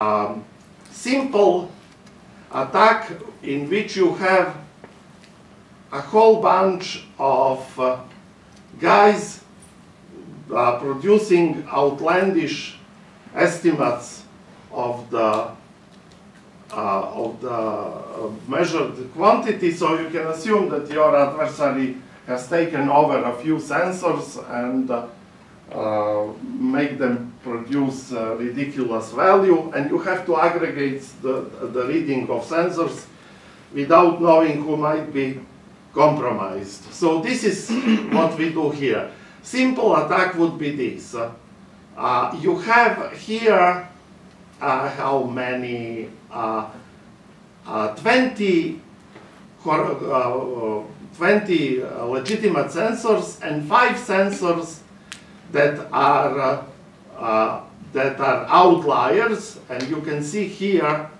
um, simple attack in which you have a whole bunch of uh, guys uh, producing outlandish estimates of the uh, of the measured quantity, so you can assume that your adversary has taken over a few sensors and uh, make them produce uh, ridiculous value, and you have to aggregate the, the reading of sensors without knowing who might be compromised. So this is what we do here. Simple attack would be this. Uh, you have here uh, how many uh, uh, 20 uh, 20 legitimate sensors and five sensors that are uh, that are outliers and you can see here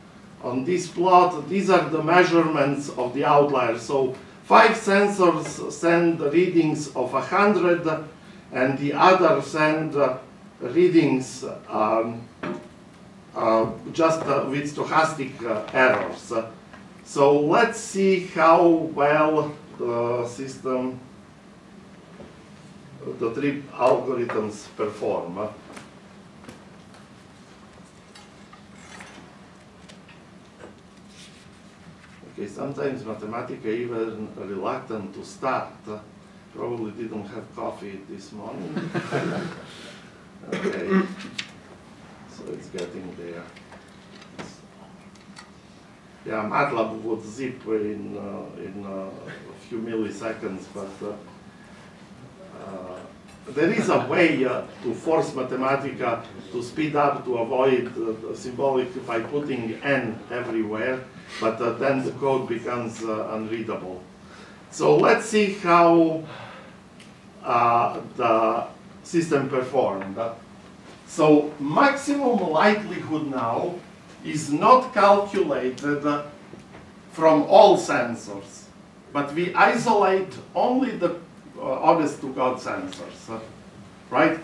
on this plot these are the measurements of the outliers so five sensors send readings of 100 and the other send readings um, uh, just uh, with stochastic uh, errors. So let's see how well the system, the three algorithms perform. Okay, sometimes Mathematica even reluctant to start. Probably didn't have coffee this morning. okay, so it's getting there. Yeah, MATLAB would zip in uh, in uh, a few milliseconds, but uh, uh there is a way uh, to force Mathematica to speed up to avoid uh, symbolic by putting n everywhere, but then the code becomes unreadable. So let's see how the system performed. So maximum likelihood now is not calculated from all sensors, but we isolate only the uh, honest to God sensors, uh, right?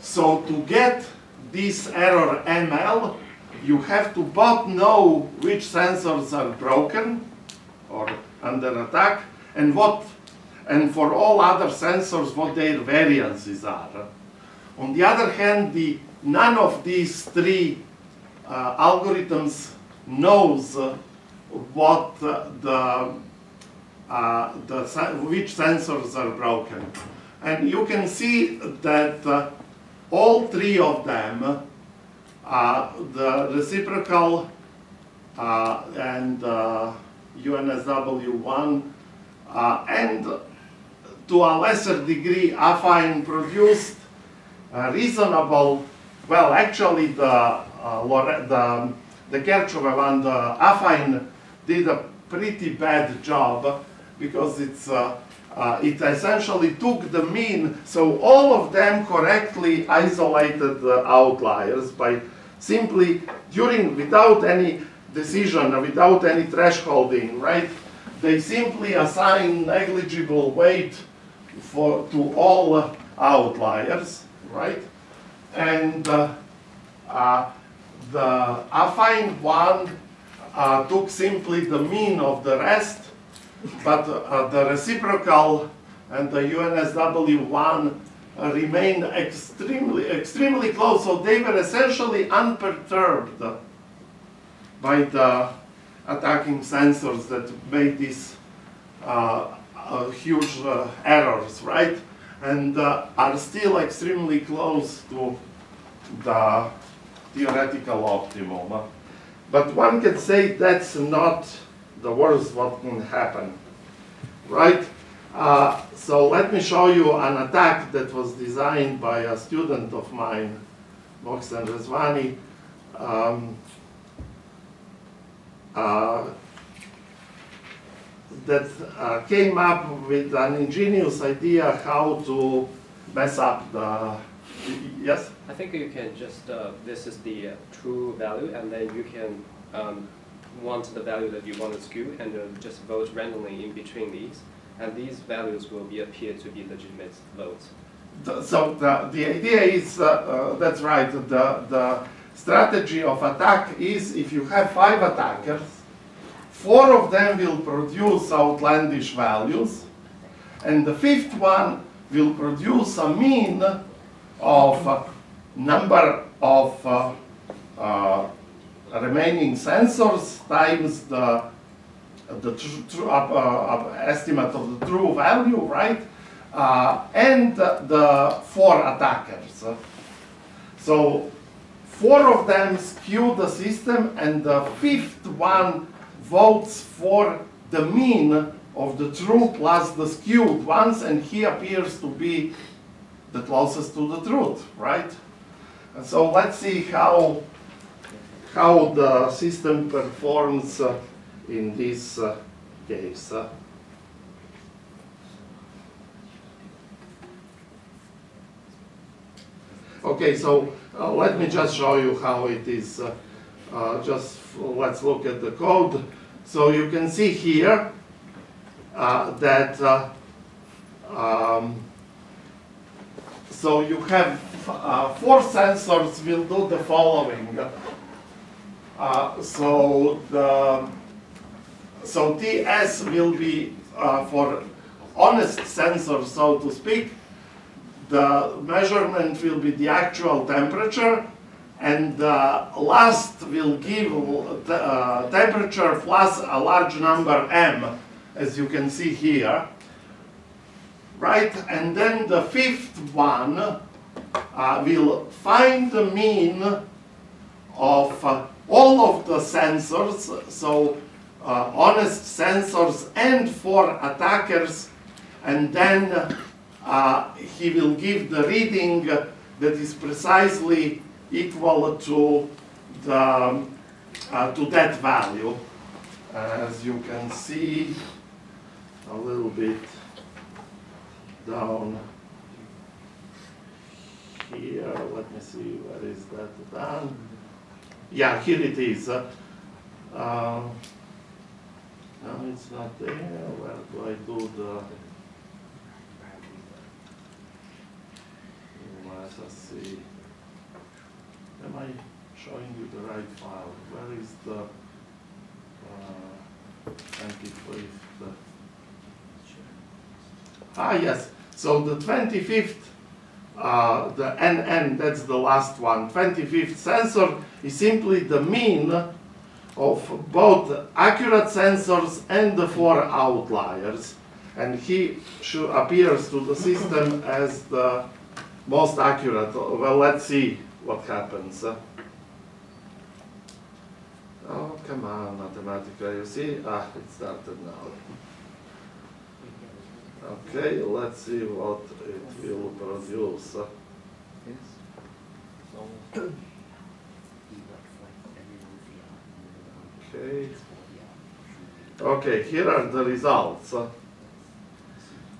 So to get this error ML, you have to both know which sensors are broken or under attack and what and for all other sensors what their variances are. On the other hand, the, none of these three uh, algorithms knows uh, what the, uh, the which sensors are broken. And you can see that uh, all three of them, uh, the reciprocal uh, and UNSW1 and to a lesser degree affine produced reasonable, well actually the uh, the, the Kerchove and the Affine did a pretty bad job because it's uh, uh, it essentially took the mean, so all of them correctly isolated the outliers by simply during without any decision, without any thresholding, right? They simply assign negligible weight for to all outliers, right? And uh, uh, the affine one uh, took simply the mean of the rest, but uh, the reciprocal and the UNSW1 uh, remained extremely, extremely close, so they were essentially unperturbed by the attacking sensors that made these uh, uh, huge uh, errors, right? And are still extremely close to the theoretical optimum. But one can say that's not the worst what can happen, right? Uh, so let me show you an attack that was designed by a student of mine, Mohsen Rezvani. Um, uh, that uh, came up with an ingenious idea how to mess up the Yes? I think you can just, uh, this is the uh, true value, and then you can um, want the value that you want to skew, and uh, just vote randomly in between these. And these values will be appear to be legitimate votes. So the, the idea is, uh, uh, that's right, the, the, strategy of attack is if you have five attackers, four of them will produce outlandish values, and the fifth one will produce a mean of uh, number of uh, uh, remaining sensors times the the uh, estimate of the true value, right? Uh, and the four attackers. So four of them skew the system, and the fifth one votes for the mean of the true plus the skewed ones, and he appears to be the closest to the truth, right? And so let's see how how the system performs uh, in this uh, case. Uh. Okay, so uh, let me just show you how it is. Uh, uh, just let's look at the code. So you can see here that um, so you have four sensors will do the following. Uh, so the so TS will be uh, for honest sensor, so to speak. The measurement will be the actual temperature, and the last will give uh, temperature plus a large number m, as you can see here right? And then the fifth one uh, will find the mean of uh, all of the sensors, so uh, honest sensors and four attackers, and then uh, he will give the reading that is precisely equal to the uh, to that value. As you can see a little bit down here. Let me see, where is that done? Yeah, here it is. Uh, um, no, it's not there. Where do I do the? Let us see. Am I showing you the right file? Where is the uh, 25th? Ah, yes. So the 25th, uh, the NN, that's the last one, 25th sensor is simply the mean of both accurate sensors and the four outliers. And he appears to the system as the most accurate. Well, let's see what happens. Oh, come on, Mathematica, you see? Ah, it started now. Okay, let's see what it will produce. Okay. Okay, here are the results.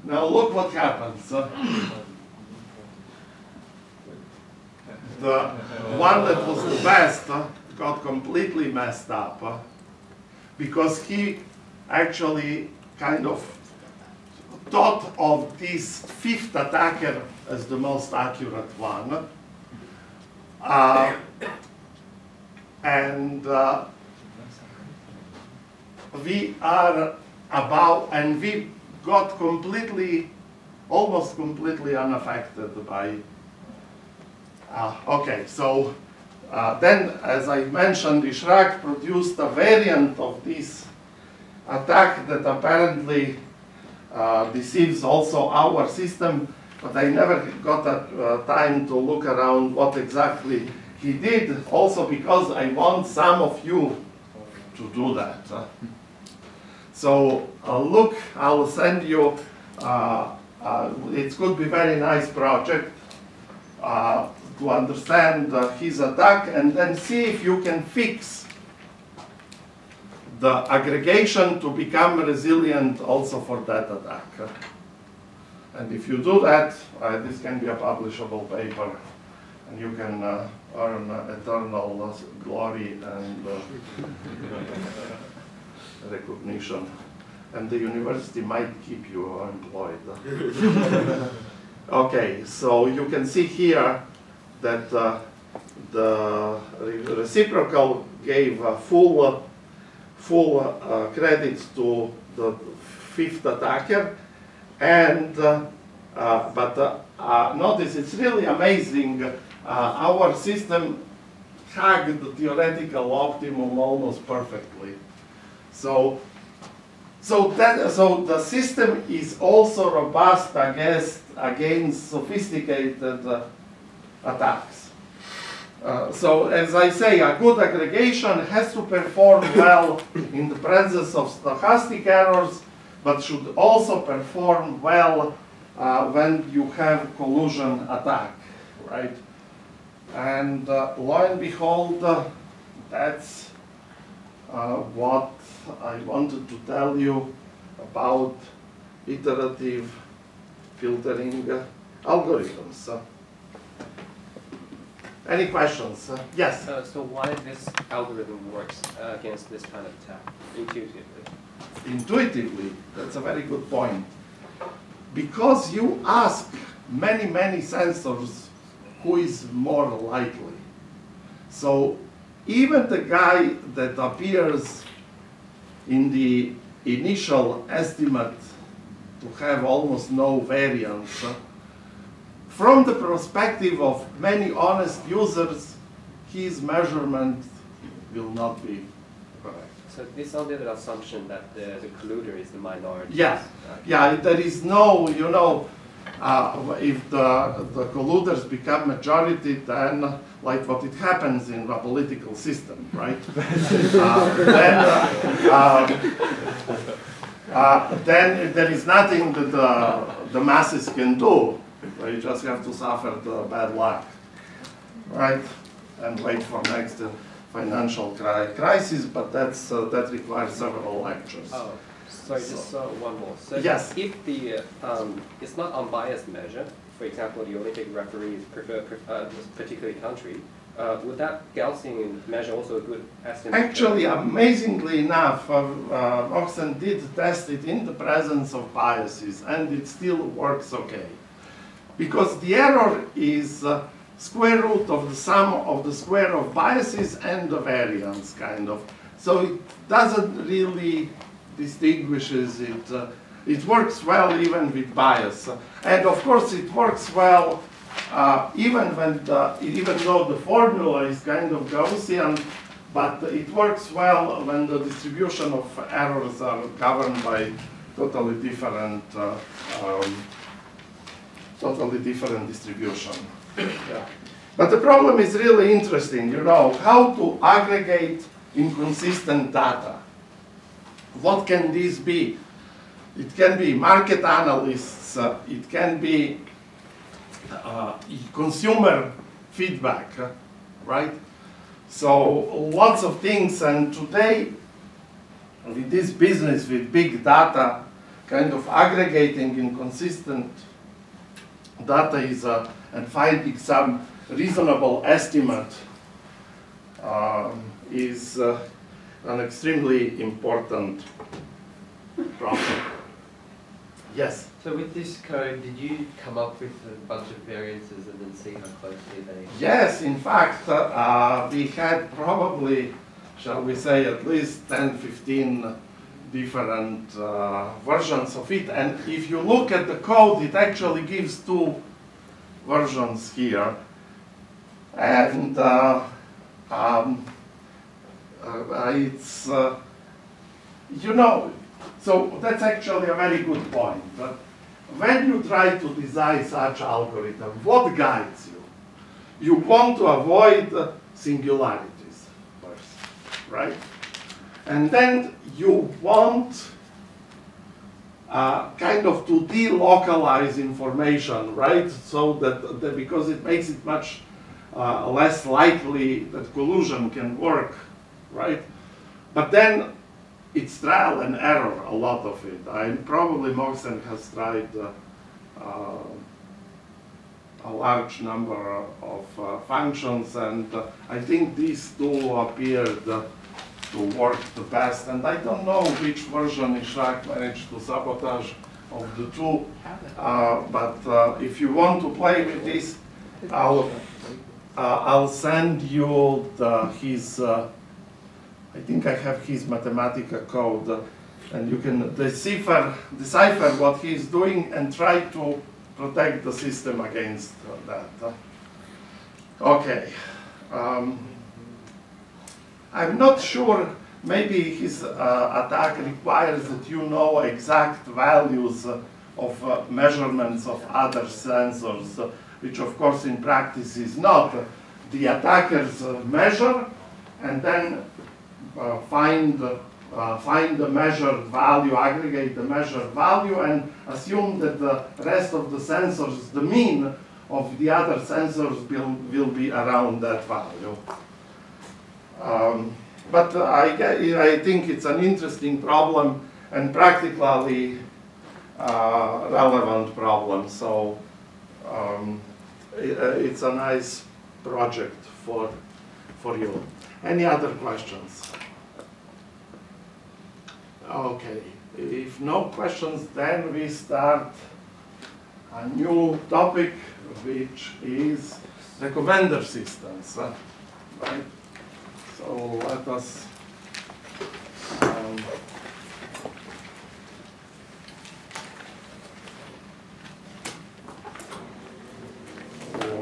Now look what happens. The one that was the best got completely messed up because he actually kind of thought of this fifth attacker as the most accurate one. Uh, and uh, we are about, and we got completely, almost completely unaffected by, uh, okay, so uh, then, as I mentioned, Ishrak produced a variant of this attack that apparently uh, deceives also our system, but I never got a, uh, time to look around what exactly he did, also because I want some of you to do that. So uh, look, I'll send you, uh, uh, it could be very nice project uh, to understand his attack and then see if you can fix the aggregation to become resilient also for that attack. And if you do that, uh, this can be a publishable paper, and you can uh, earn uh, eternal glory and uh, recognition. And the university might keep you employed. okay, so you can see here that uh, the reciprocal gave a full, uh, full uh, credit to the fifth attacker. And, uh, uh, but uh, notice it's really amazing. Our system hugged the theoretical optimum almost perfectly. So, so that so the system is also robust against against sophisticated uh, attacks. Uh, so as I say, a good aggregation has to perform well in the presence of stochastic errors, but should also perform well uh, when you have collusion attack, right? And uh, lo and behold, uh, that's uh, what I wanted to tell you about iterative filtering algorithms. Any questions? Uh, yes? Uh, so why this algorithm works uh, against this kind of attack intuitively? Intuitively, that's a very good point. Because you ask many, many sensors who is more likely. So even the guy that appears in the initial estimate to have almost no variance, from the perspective of many honest users, his measurement will not be correct. So this under the assumption that the, the colluder is the minority. Yeah, Okay. yeah, there is no, you know, uh, if the, the colluders become majority, then uh, like what it happens in a political system, right? uh, then, uh, um, uh, then there is nothing that the, the masses can do. You just have to suffer the bad luck, right? And wait for next uh, financial cri- crisis, but that's, uh, that requires several lectures. Oh, sorry, just uh, one more. So Yes. if the, uh, um, it's not unbiased measure, for example, the Olympic referees prefer pre- uh, this particular country, uh, would that Gaussian measure also a good estimate? Actually, amazingly enough, uh, uh, Mohsen did test it in the presence of biases, and it still works okay. Because the error is uh, square root of the sum of the square of biases and the variance, kind of. So it doesn't really distinguishes it. Uh, it works well even with bias, and of course it works well uh, even when the, even though the formula is kind of Gaussian, but it works well when the distribution of errors are governed by totally different, uh, um, totally different distribution. Yeah. But the problem is really interesting, you know, how to aggregate inconsistent data. What can this be? It can be market analysts, uh, it can be uh, consumer feedback, uh, right? So lots of things, and today, with this business with big data, kind of aggregating inconsistent data is, uh, and finding some reasonable estimate um, is uh, an extremely important problem. Yes. So with this code, did you come up with a bunch of variances and then see how closely they? Yes, in fact, uh, uh, we had probably, shall we say, at least 10, 15 different uh, versions of it. And if you look at the code, it actually gives two versions here. And uh, um, uh, it's, uh, you know, so that's actually a very good point. But when you try to design such algorithm, what guides you? You want to avoid singularities first, right? And then you want uh, kind of to delocalize information, right? So that, that because it makes it much uh, less likely that collusion can work, right? But then it's trial and error, a lot of it. I probably Mohsen has tried uh, uh, a large number of uh, functions, and uh, I think these two appeared to work the best. And I don't know which version Ishak managed to sabotage of the two, uh, but uh, if you want to play with this, I'll uh, I'll send you the, his, uh, I think I have his Mathematica code, uh, and you can decipher, decipher what he's doing and try to protect the system against that. Okay. Um, I'm not sure, maybe his uh, attack requires that you know exact values of uh, measurements of other sensors, which of course in practice is not. The attackers measure and then uh, find, uh, find the measured value, aggregate the measured value and assume that the rest of the sensors, the mean of the other sensors will, will be around that value. Um, but I, I think it's an interesting problem and practically uh, relevant problem. So um, it, uh, it's a nice project for, for you. Any other questions? Okay, if no questions, then we start a new topic, which is recommender systems, right? So let us um,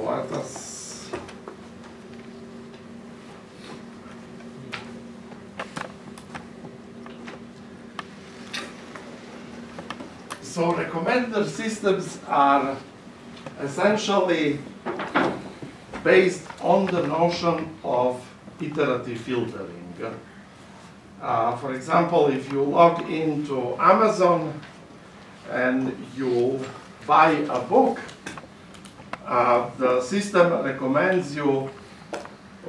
let us so recommender systems are essentially based on the notion of iterative filtering. Uh, for example, if you log into Amazon and you buy a book, uh, the system recommends you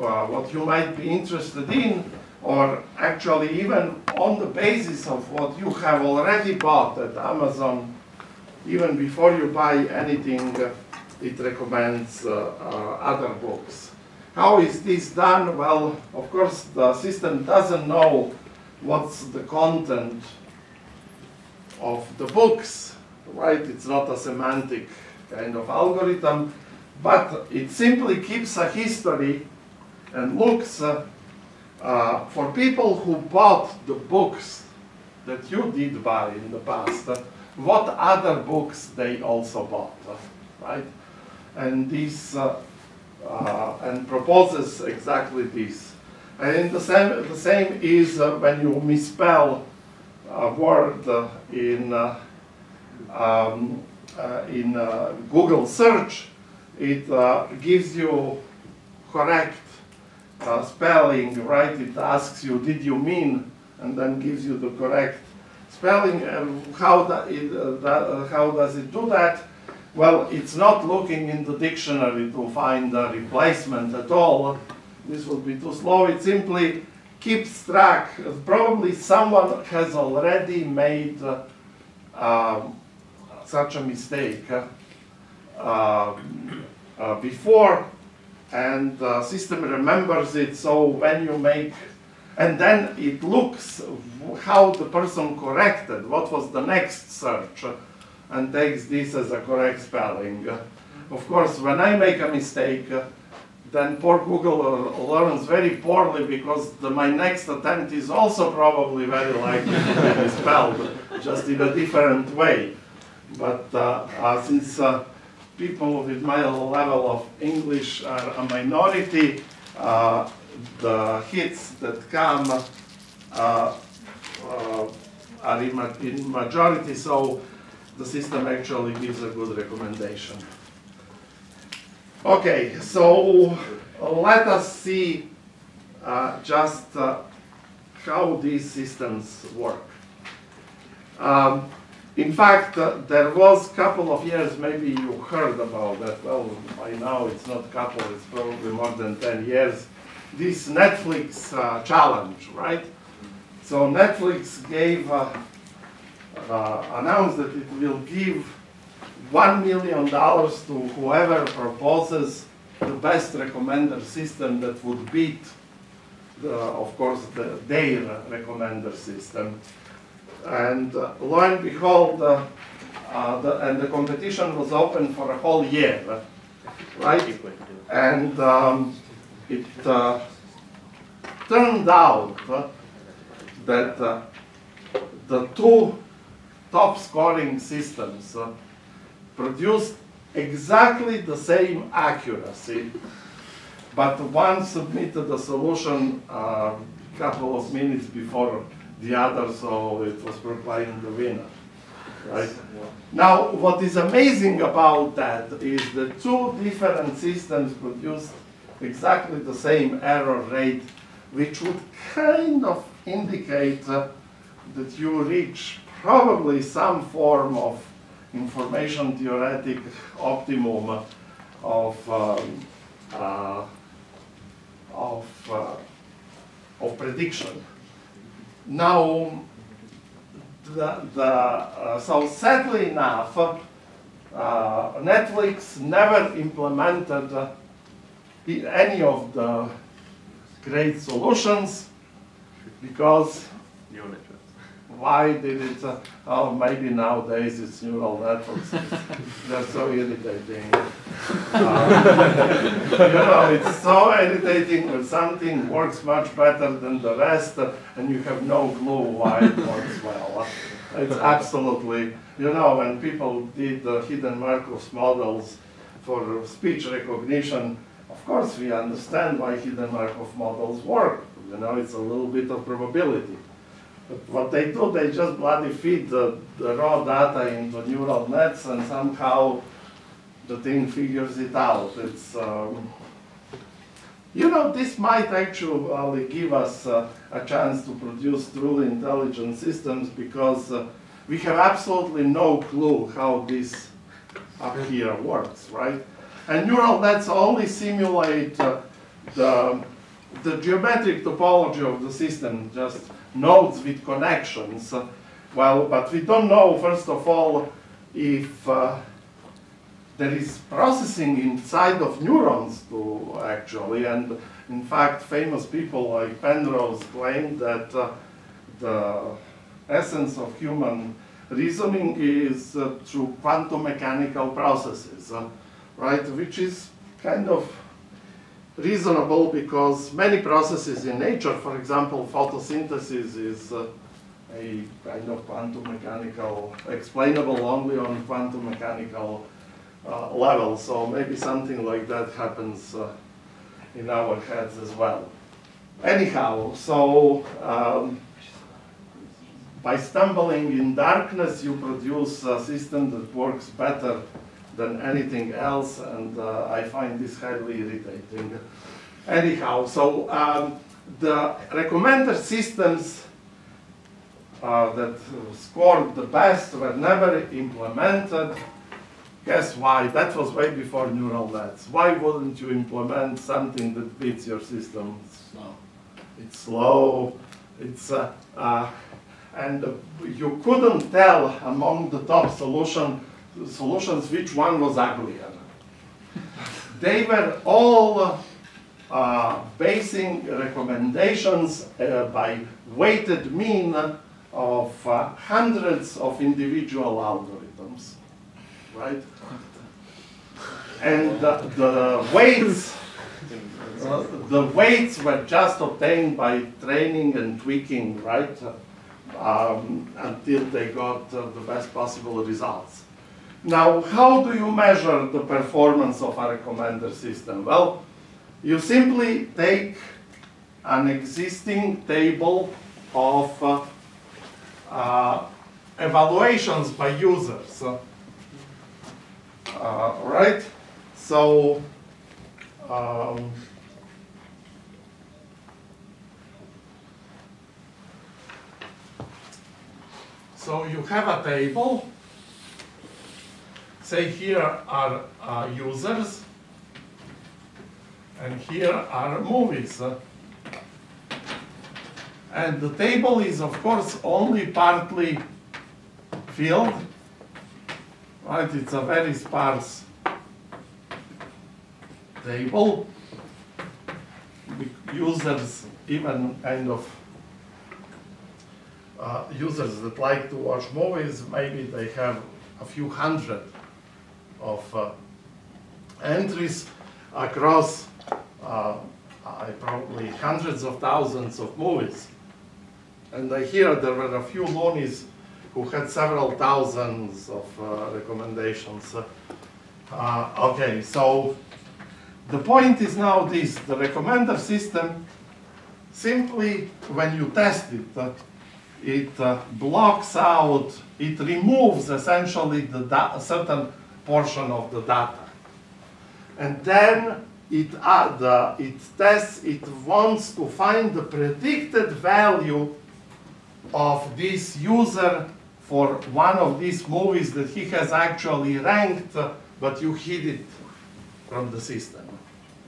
uh, what you might be interested in, or actually even on the basis of what you have already bought at Amazon, even before you buy anything, it recommends uh, uh, other books. How is this done? Well, of course, the system doesn't know what's the content of the books, right? It's not a semantic kind of algorithm, but it simply keeps a history and looks uh, uh, for people who bought the books that you did buy in the past, uh, what other books they also bought, right? And this uh, and proposes exactly this. And the same, the same is uh, when you misspell a word in, uh, um, uh, in uh, Google search, it gives you correct spelling, right? It asks you, did you mean, and then gives you the correct spelling. And how, it, how does it do that? Well, it's not looking in the dictionary to find a replacement at all. This would be too slow. It simply keeps track. Probably someone has already made uh, such a mistake uh, uh, before, and the system remembers it. So when you make, and then it looks how the person corrected, what was the next search and takes this as a correct spelling. Of course, when I make a mistake, then poor Google learns very poorly because the, my next attempt is also probably very likely to be spelled, just in a different way. But uh, uh, since uh, people with my level of English are a minority, uh, the hits that come uh, uh, are in, ma in majority, so the system actually gives a good recommendation. Okay, so let us see uh, just uh, how these systems work. Um, in fact, uh, there was a couple of years, maybe you heard about that, well, by now it's not a couple, it's probably more than 10 years, this Netflix uh, challenge, right? So Netflix gave uh, announced that it will give $1 million to whoever proposes the best recommender system that would beat, the, of course, the, their recommender system. And uh, lo and behold, uh, uh, the, and the competition was open for a whole year. right? And um, it uh, turned out uh, that uh, the two top scoring systems uh, produced exactly the same accuracy, but one submitted a solution a couple of minutes before the other, so it was proclaimed the winner. Right? Now, what is amazing about that is the two different systems produced exactly the same error rate, which would kind of indicate uh, that you reach probably some form of information theoretic optimum of um, uh, of uh, of prediction. Now, the, the uh, so sadly enough, uh, Netflix never implemented any of the great solutions because why did it? Uh, oh, maybe nowadays it's neural networks. They're so irritating. Uh, you know, it's so irritating when something works much better than the rest, uh, and you have no clue why it works well. It's absolutely, you know, when people did the hidden Markov models for speech recognition, of course we understand why hidden Markov models work. You know, it's a little bit of probability. What they do, they just bloody feed the, the raw data into neural nets and somehow the thing figures it out. It's, um, you know, this might actually give us uh, a chance to produce truly intelligent systems because uh, we have absolutely no clue how this up here works, right? And neural nets only simulate uh, the, the geometric topology of the system, just nodes with connections. Well, but we don't know, first of all, if uh, there is processing inside of neurons too, actually. And in fact, famous people like Penrose claim that uh, the essence of human reasoning is uh, through quantum mechanical processes, uh, right? Which is kind of reasonable because many processes in nature, for example, photosynthesis is uh, a kind of quantum mechanical, explainable only on quantum mechanical uh, level. So maybe something like that happens uh, in our heads as well. Anyhow, so um, by stumbling in darkness, you produce a system that works better than anything else, and uh, I find this highly irritating. Anyhow, so um, the recommender systems uh, that scored the best were never implemented. Guess why? That was way before neural nets. Why wouldn't you implement something that beats your system? It's slow. It's uh, uh, and you couldn't tell among the top solution solutions which one was uglier. they were all uh, basing recommendations uh, by weighted mean of uh, hundreds of individual algorithms, right? And the, weights, the weights were just obtained by training and tweaking, right? Um, until they got uh, the best possible results. Now, how do you measure the performance of a recommender system? Well, you simply take an existing table of uh, uh, evaluations by users. Uh, right? So, um, so you have a table say here are uh, users and here are movies. And the table is of course only partly filled, right? It's a very sparse table. Users, even kind of uh, users that like to watch movies, maybe they have a few hundred of, uh, entries across uh, probably hundreds of thousands of movies. And I hear there were a few loonies who had several thousands of uh, recommendations. Uh, okay, so the point is now this, the recommender system, simply when you test it, uh, it uh, blocks out, it removes essentially the certain portion of the data. And then it, uh, the, it tests, it wants to find the predicted value of this user for one of these movies that he has actually ranked, but you hid it from the system,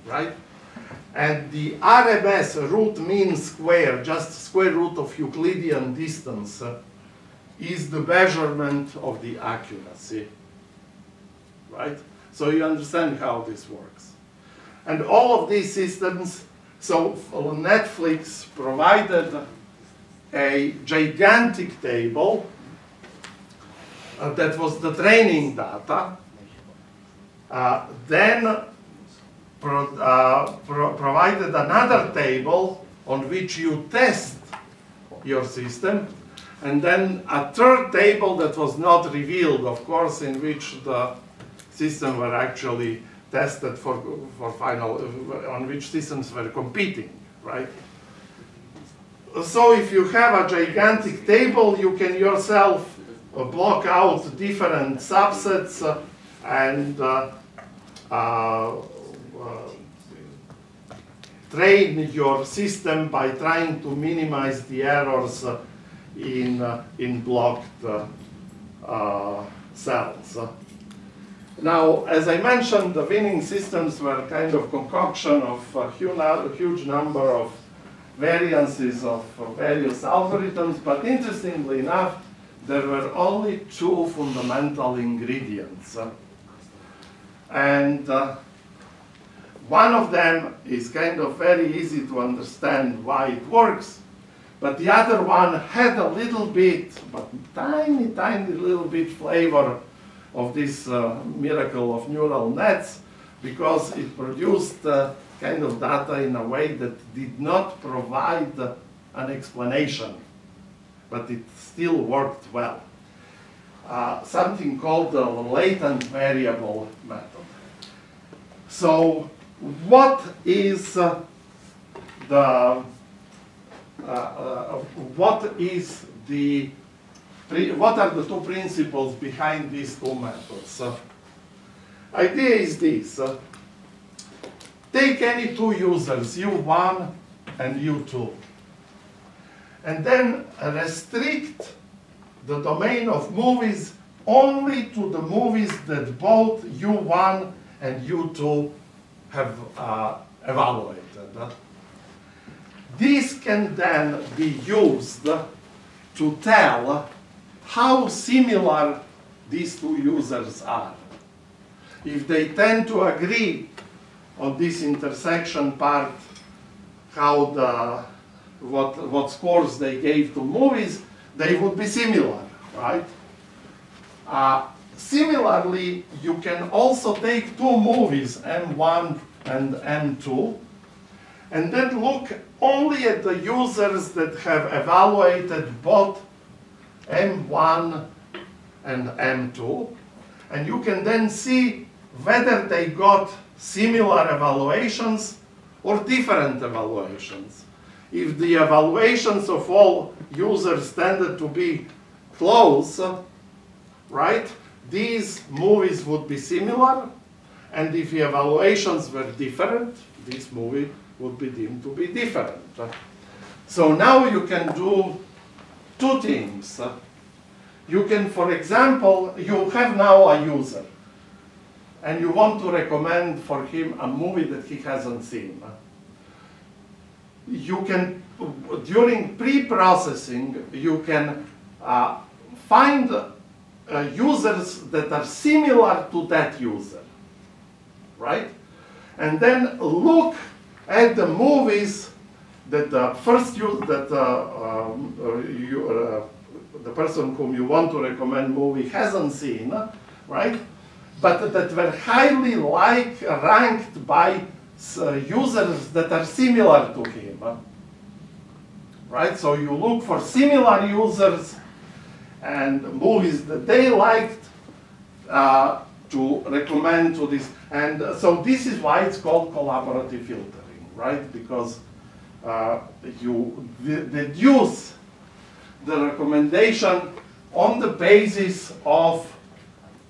right? And the RMS root mean square, just square root of Euclidean distance, is the measurement of the accuracy, right? So you understand how this works. And all of these systems, so Netflix provided a gigantic table uh, that was the training data. Uh, then pro, uh, pro provided another table on which you test your system, and then a third table that was not revealed, of course, in which the system were actually tested for, for final, on which systems were competing, right? So if you have a gigantic table, you can yourself uh, block out different subsets uh, and uh, train your system by trying to minimize the errors in, in blocked cells. Now, as I mentioned, the winning systems were kind of concoction of a huge number of variances of various algorithms, but interestingly enough, there were only two fundamental ingredients. And uh, one of them is kind of very easy to understand why it works, but the other one had a little bit, but tiny, tiny little bit flavor of this uh, miracle of neural nets because it produced uh, kind of data in a way that did not provide an explanation, but it still worked well. Uh, something called the latent variable method. So what is uh, the uh, uh what is the what are the two principles behind these two methods? Uh, idea is this. Uh, take any two users, U1 and U2, and then restrict the domain of movies only to the movies that both U1 and U2 have uh, evaluated. This can then be used to tell how similar these two users are. If they tend to agree on this intersection part, how the, what, what scores they gave to movies, they would be similar, right? Uh, similarly, you can also take two movies, M1 and M2, and then look only at the users that have evaluated both M1 and M2, and you can then see whether they got similar evaluations or different evaluations. If the evaluations of all users tended to be close, right, these movies would be similar, and if the evaluations were different, this movie would be deemed to be different. So now you can do two things. You can, for example, you have now a user, and you want to recommend for him a movie that he hasn't seen. You can, during pre-processing, you can uh, find uh, users that are similar to that user, right? And then look at the movies that the first use that uh, um, uh, you, uh, the person whom you want to recommend movie hasn't seen, right? but that were highly like ranked by uh, users that are similar to him. Right? So you look for similar users and movies that they liked uh, to recommend to this. And uh, so this is why it's called collaborative filtering, right? Because uh, you deduce the recommendation on the basis of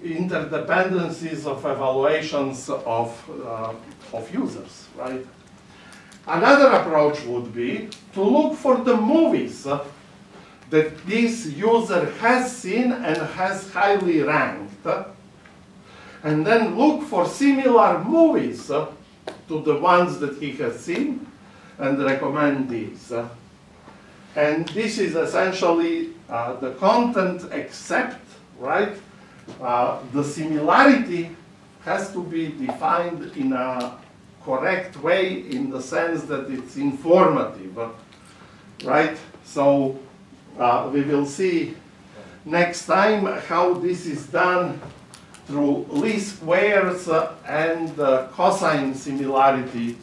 interdependencies of evaluations of, uh, of users, right? Another approach would be to look for the movies that this user has seen and has highly ranked, and then look for similar movies to the ones that he has seen and recommend these. And this is essentially uh, the content except, right? Uh, the similarity has to be defined in a correct way in the sense that it's informative, right? So uh, we will see next time how this is done through least squares and uh, cosine similarity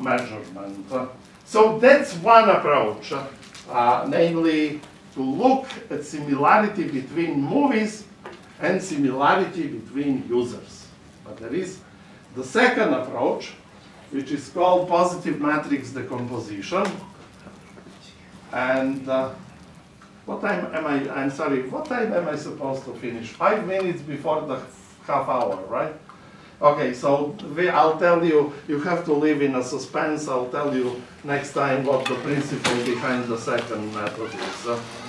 measurement. So that's one approach, uh, namely to look at similarity between movies and similarity between users. But there is the second approach, which is called positive matrix decomposition. And uh, what time am I, I'm sorry, what time am I supposed to finish? Five minutes before the half hour, right? Okay, so we, I'll tell you, you have to live in a suspense. I'll tell you next time what the principle behind the second method is.